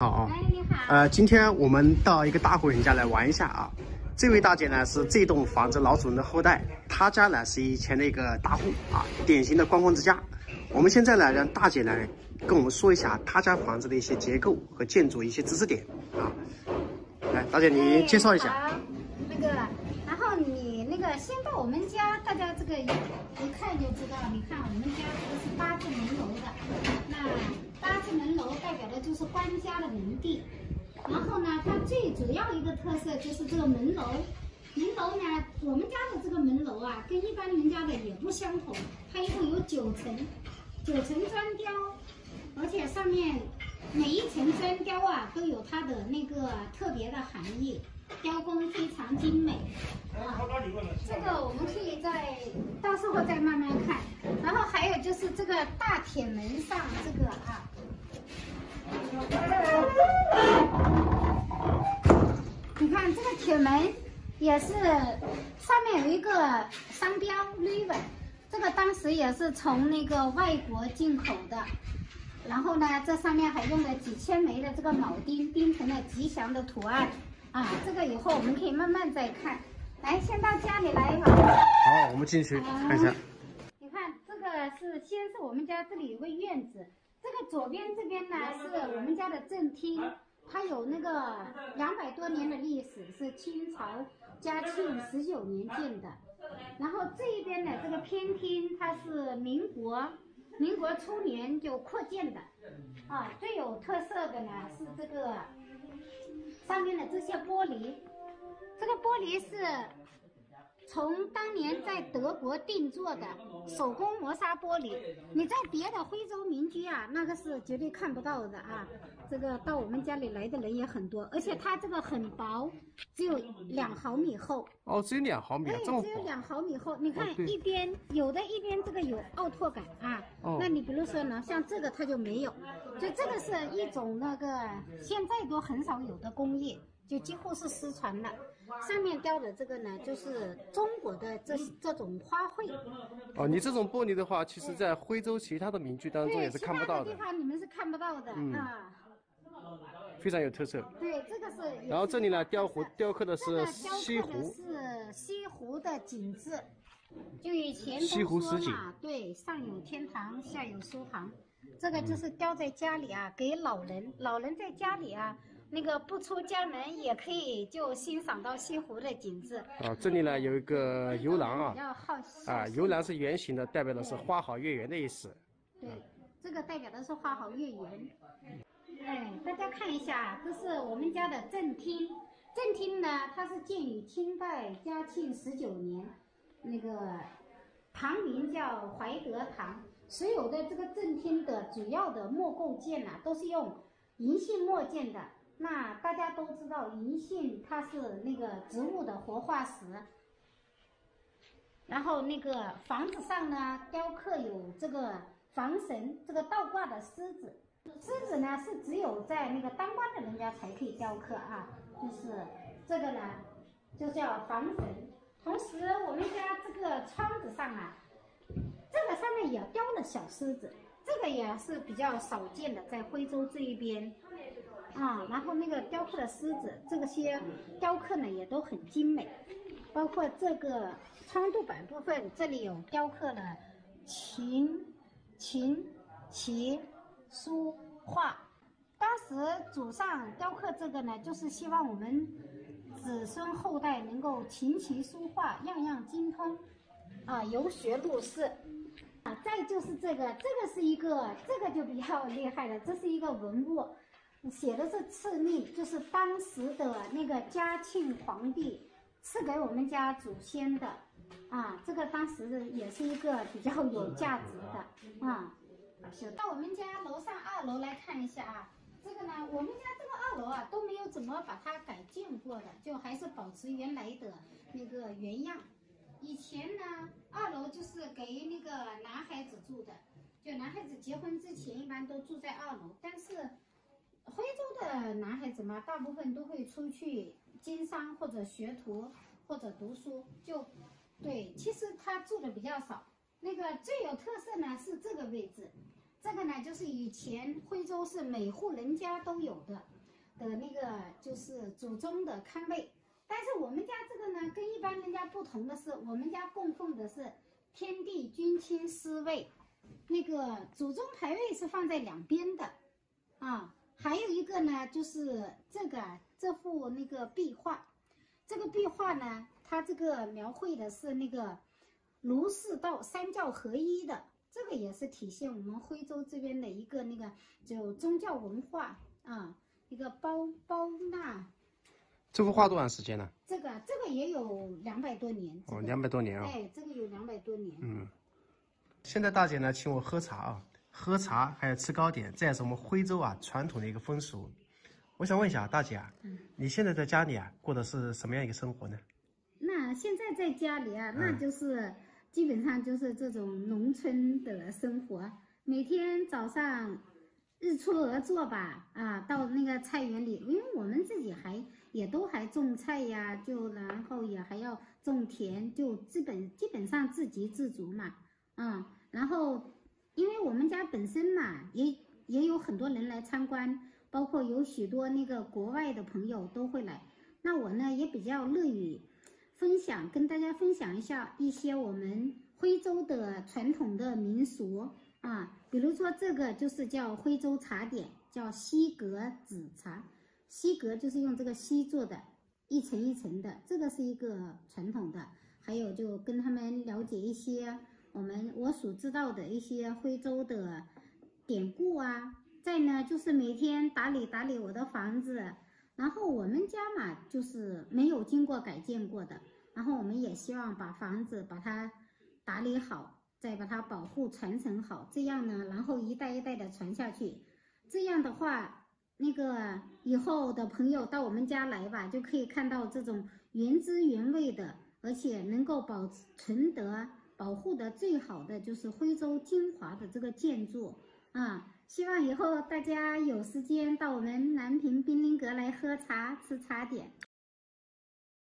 好，哎，你好。呃，今天我们到一个大户人家来玩一下啊。这位大姐呢是这栋房子老主人的后代，她家呢是以前的一个大户啊，典型的观光之家。我们现在呢让大姐呢跟我们说一下她家房子的一些结构和建筑一些知识点啊。来，大姐你介绍一下。那个，然后你那个先到我们家，大家这个一一看就知道，你看我们家这个是八字门楼的，那就是官家的门第。然后呢，它最主要一个特色就是这个门楼。门楼呢，我们家的这个门楼啊，跟一般人家的也不相同，它一共有九层，九层砖雕，而且上面每一层砖雕啊都有它的那个特别的含义，雕工非常精美。啊，这个我们可以再到时候再慢慢看。然后还有就是这个大铁门上这个啊。你看这个铁门也是上面有一个商标 River，这个当时也是从那个外国进口的。然后呢，这上面还用了几千枚的这个铆钉钉成了吉祥的图案啊。这个以后我们可以慢慢再看。来，先到家里来吧。好，我们进去看一下。你看这个是先是我们家这里有个院子，这个左边这边呢是我们家的正厅。它有那个两百多年的历史，是清朝嘉庆十九年建的。然后这一边的这个偏厅，它是民国民国初年就扩建的。啊，最有特色的呢是这个上面的这些玻璃，这个玻璃是。从当年在德国定做的手工磨砂玻璃，你在别的徽州民居啊，那个是绝对看不到的啊。这个到我们家里来的人也很多，而且它这个很薄，只有两毫米厚。哦，只有两毫米，这么只有两毫米厚。你看一边有的一边这个有凹凸感啊。哦。那你比如说呢，像这个它就没有，就这个是一种那个现在都很少有的工艺，就几乎是失传了。上面雕的这个呢，就是中国的这这种花卉。哦，你这种玻璃的话，其实在徽州其他的民居当中也是看不到的。其他的地方你们是看不到的啊。非常有特色。对，这个是。然后这里呢，雕壶雕刻的是西湖。是西湖的景致，就以前都说嘛，对，上有天堂，下有苏杭。这个就是雕在家里啊，给老人，老人在家里啊。那个不出家门也可以就欣赏到西湖的景致。啊，这里呢有一个游廊啊，啊，游廊是圆形的，代表的是花好月圆的意思。对，这个代表的是花好月圆。哎，大家看一下，这是我们家的正厅。正厅呢，它是建于清代嘉庆十九年，那个堂名叫怀德堂。所有的这个正厅的主要的木构件呢，都是用银杏木建的。那大家都知道，银杏它是那个植物的活化石。然后那个房子上呢，雕刻有这个房神，这个倒挂的狮子。狮子呢是只有在那个当官的人家才可以雕刻啊，就是这个呢就叫房神。同时，我们家这个窗子上啊，这个上面也雕了小狮子，这个也是比较少见的，在徽州这一边。啊，然后那个雕刻的狮子，这个些雕刻呢也都很精美，包括这个窗肚板部分，这里有雕刻了琴、琴、棋、书画。当时祖上雕刻这个呢，就是希望我们子孙后代能够琴棋书画样样精通，啊，游学入仕。啊，再就是这个，这个是一个，这个就比较厉害了，这是一个文物。写的是赐命，就是当时的那个嘉庆皇帝赐给我们家祖先的啊，这个当时也是一个比较有价值的啊。到我们家楼上二楼来看一下啊，这个呢，我们家这个二楼啊都没有怎么把它改建过的，就还是保持原来的那个原样。以前呢，二楼就是给那个男孩子住的，就男孩子结婚之前一般都住在二楼，但是。徽州的男孩子嘛，大部分都会出去经商或者学徒或者读书，就对，其实他住的比较少。那个最有特色呢是这个位置，这个呢就是以前徽州是每户人家都有的的那个就是祖宗的龛位，但是我们家这个呢跟一般人家不同的是，我们家供奉的是天地君亲师位，那个祖宗牌位是放在两边的，啊，还有一个呢就是这个这幅那个壁画，这个壁画呢，它这个描绘的是那个儒释道三教合一的。这个也是体现我们徽州这边的一个那个就宗教文化啊，一个包包纳。这幅画多长时间了？这个这个也有两百多年。哦，两百多年啊。哎，这个有两百多年。嗯。现在大姐呢，请我喝茶啊，喝茶还有吃糕点，这也是我们徽州啊传统的一个风俗。我想问一下大姐啊，嗯，你现在在家里啊过的是什么样一个生活呢？那现在在家里啊，那就是。基本上就是这种农村的生活，每天早上日出而作吧，啊，到那个菜园里，因为我们自己还也都还种菜呀，就然后也还要种田，就基本基本上自给自足嘛，嗯，然后因为我们家本身嘛，也也有很多人来参观，包括有许多那个国外的朋友都会来，那我呢也比较乐于。分享跟大家分享一下一些我们徽州的传统的民俗啊，比如说这个就是叫徽州茶点，叫西格紫茶，西格就是用这个锡做的，一层一层的，这个是一个传统的。还有就跟他们了解一些我们我所知道的一些徽州的典故啊。再呢就是每天打理打理我的房子。然后我们家嘛，就是没有经过改建过的。然后我们也希望把房子把它打理好，再把它保护传承好，这样呢，然后一代一代的传下去。这样的话，那个以后的朋友到我们家来吧，就可以看到这种原汁原味的，而且能够保存得保护的最好的，就是徽州精华的这个建筑啊。希望以后大家有时间到我们南平濒临阁来喝茶、吃茶点。